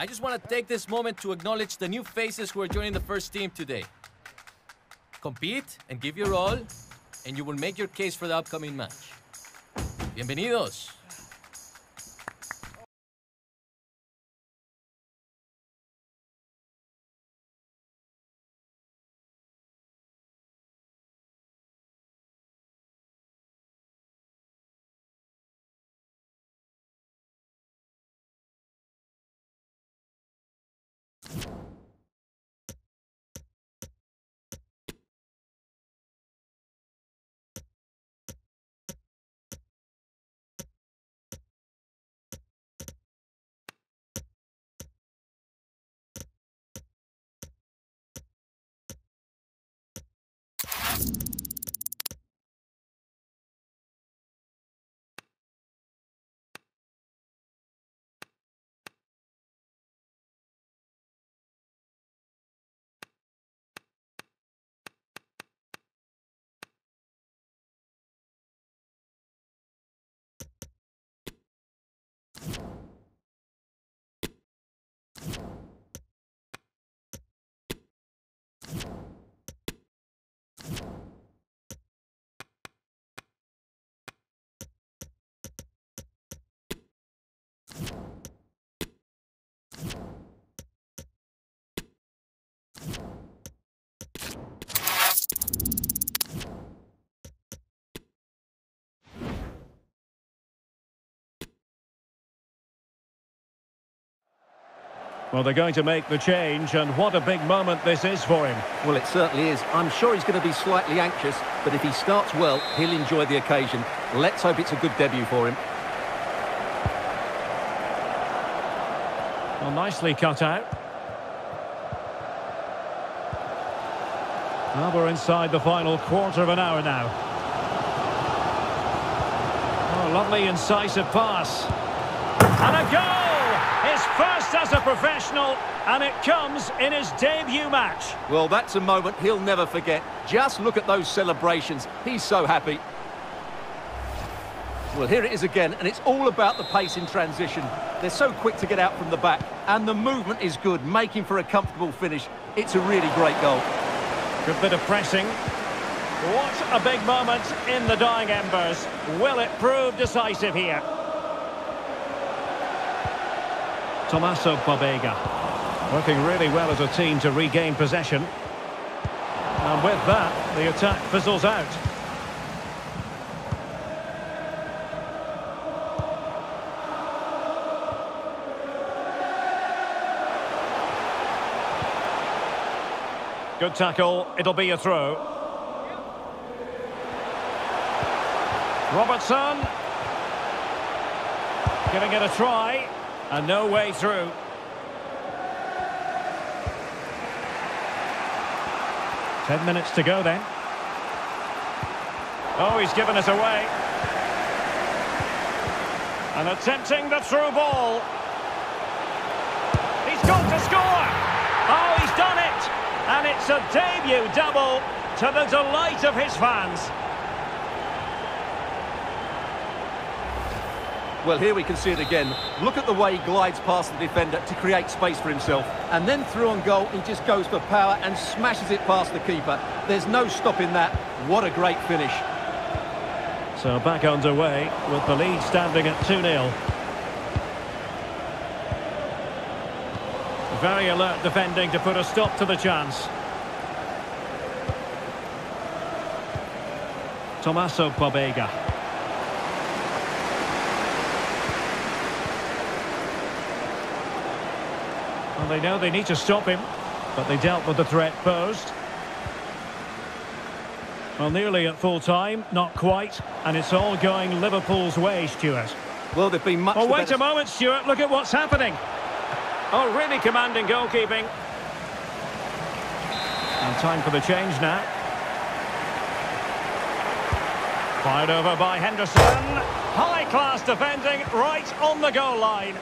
I just want to take this moment to acknowledge the new faces who are joining the first team today. Compete and give your all, and you will make your case for the upcoming match. Bienvenidos. Well, they're going to make the change, and what a big moment this is for him. Well, it certainly is. I'm sure he's going to be slightly anxious, but if he starts well, he'll enjoy the occasion. Let's hope it's a good debut for him. Well, nicely cut out. Now we're inside the final quarter of an hour now. Oh, lovely incisive pass. And a goal! First as a professional, and it comes in his debut match. Well, that's a moment he'll never forget. Just look at those celebrations. He's so happy. Well, here it is again, and it's all about the pace in transition. They're so quick to get out from the back, and the movement is good, making for a comfortable finish. It's a really great goal. Good bit of pressing. What a big moment in the dying embers. Will it prove decisive here? Tommaso Pobega. Working really well as a team to regain possession. And with that, the attack fizzles out. Good tackle, it'll be a throw. Robertson. Giving it a try. And no way through. Ten minutes to go then. Oh, he's given us away. And attempting the through ball. He's got to score! Oh, he's done it! And it's a debut double to the delight of his fans. Well, here we can see it again. Look at the way he glides past the defender to create space for himself. And then through on goal, he just goes for power and smashes it past the keeper. There's no stopping that. What a great finish. So back underway with the lead standing at 2-0. Very alert defending to put a stop to the chance. Tommaso Pobega. They know they need to stop him, but they dealt with the threat posed. Well, nearly at full time, not quite, and it's all going Liverpool's way, Stuart. Well, they've been much. Oh, wait a moment, Stuart. Look at what's happening. Oh, really commanding goalkeeping. And time for the change now. Fired over by Henderson. High-class defending right on the goal line.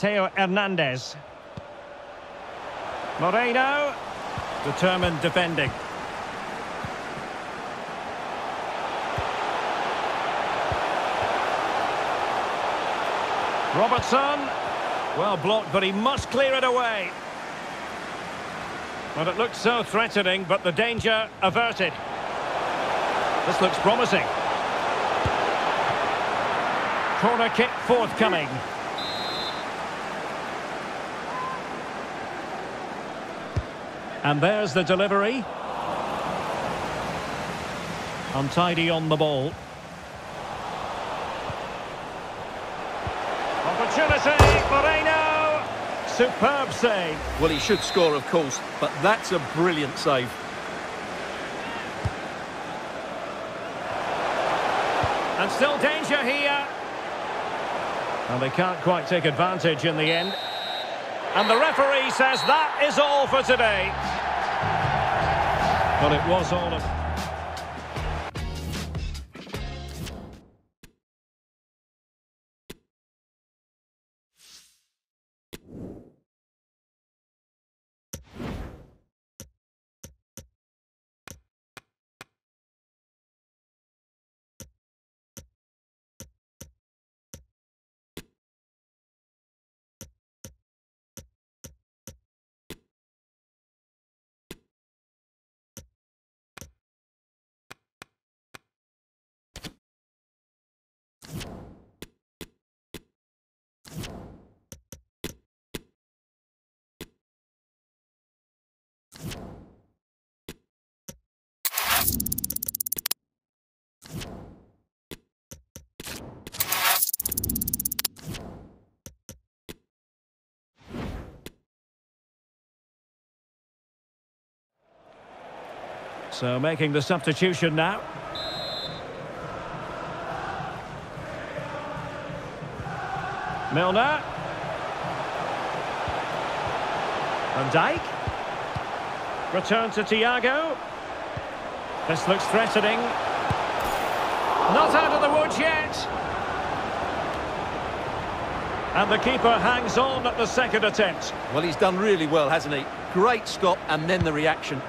Theo Hernandez. Moreno, determined defending. Robertson, well blocked, but he must clear it away. Well, it looks so threatening, but the danger averted. This looks promising. Corner kick forthcoming. And there's the delivery. Untidy on the ball. Opportunity, Moreno! Superb save. Well, he should score, of course, but that's a brilliant save. And still danger here. And they can't quite take advantage in the end. And the referee says that is all for today. But it was all So making the substitution now. Milner. Van Dijk. Return to Thiago. This looks threatening. Not out of the woods yet. And the keeper hangs on at the second attempt. Well, he's done really well, hasn't he? Great stop and then the reaction.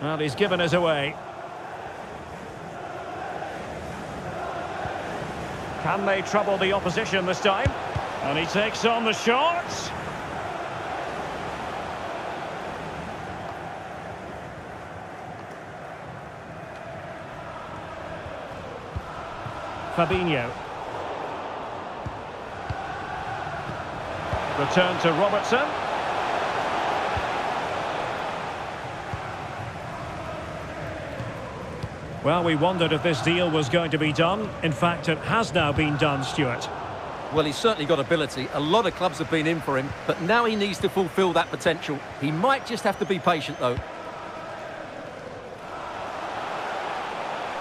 Well, he's given us away. Can they trouble the opposition this time? And he takes on the shots. Fabinho. Return to Robertson. Well, we wondered if this deal was going to be done. In fact, it has now been done, Stuart. Well, he's certainly got ability. A lot of clubs have been in for him, but now he needs to fulfil that potential. He might just have to be patient, though.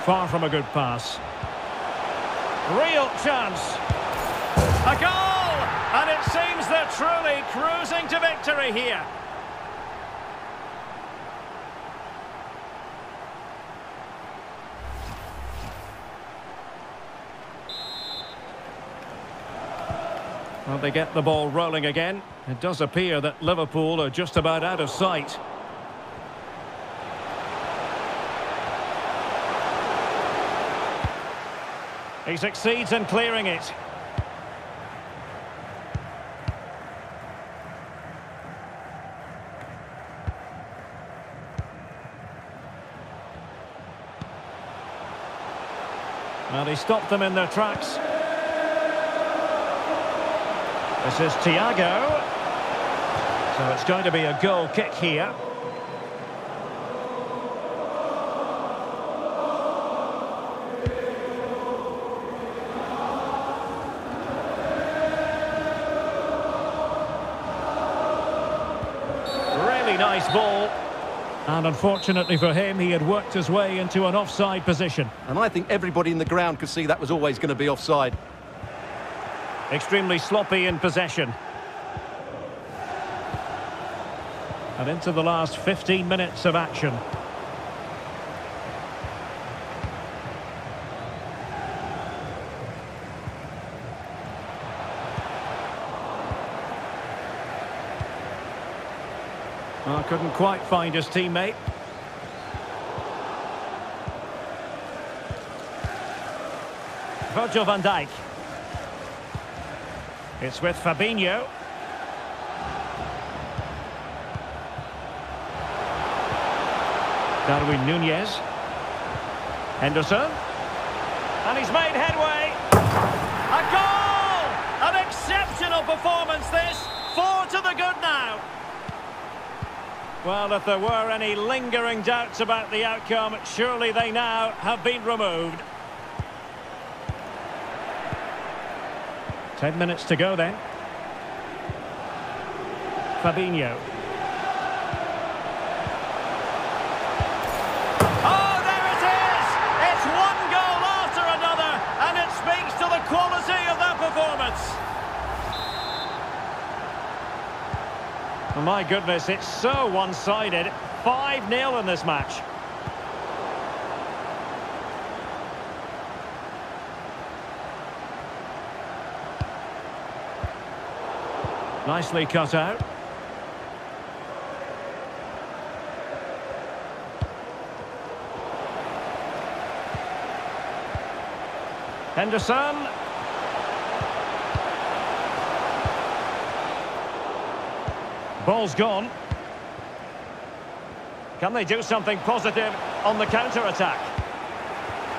Far from a good pass. Real chance. A goal! And it seems they're truly cruising to victory here. Well, they get the ball rolling again. It does appear that Liverpool are just about out of sight. He succeeds in clearing it. And he stopped them in their tracks. This is Thiago. So it's going to be a goal kick here. Really nice ball. And unfortunately for him, he had worked his way into an offside position. And I think everybody in the ground could see that was always going to be offside. Extremely sloppy in possession. And into the last 15 minutes of action. I couldn't quite find his teammate. Virgil van Dijk. It's with Fabinho. Darwin Nunez. Henderson. And he's made headway. A goal! An exceptional performance this. Four to the good now. Well, if there were any lingering doubts about the outcome, surely they now have been removed. Ten minutes to go then. Fabinho. Oh, there it is! It's one goal after another, and it speaks to the quality of that performance. My goodness, it's so one-sided. 5-0 in this match. Nicely cut out. Henderson. Ball's gone. Can they do something positive on the counter-attack?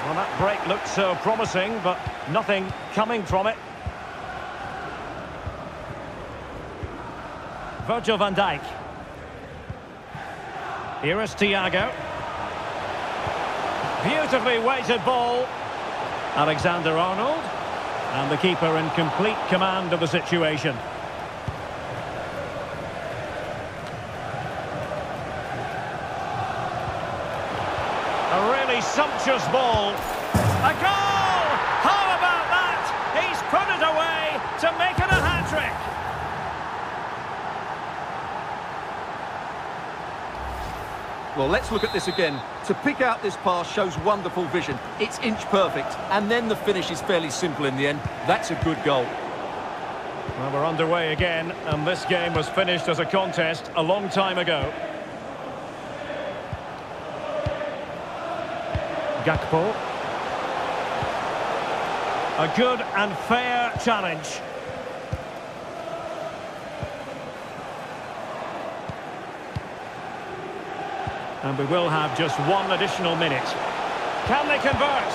Well, that break looked so promising, but nothing coming from it. Virgil van Dijk. Here is Thiago. Beautifully weighted ball. Alexander Arnold. And the keeper in complete command of the situation. A really sumptuous ball. A goal! Well, let's look at this again. To pick out this pass shows wonderful vision. It's inch perfect, and then the finish is fairly simple in the end. That's a good goal. Well, we're underway again, and this game was finished as a contest a long time ago. Gakpo. A good and fair challenge. And we will have just one additional minute. Can they convert?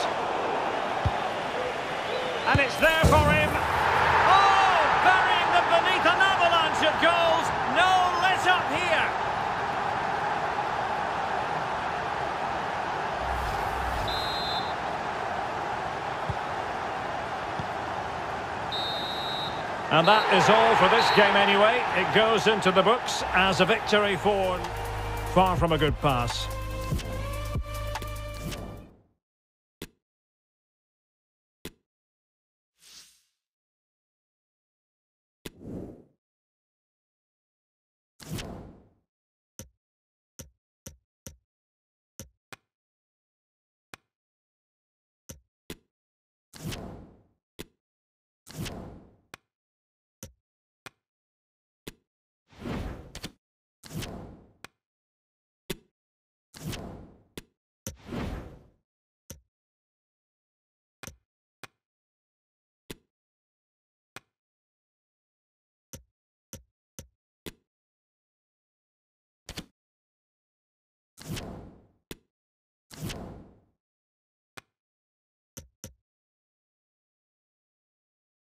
And it's there for him. Oh, burying them beneath an avalanche of goals. No let up here. And that is all for this game anyway. It goes into the books as a victory for... Far from a good pass.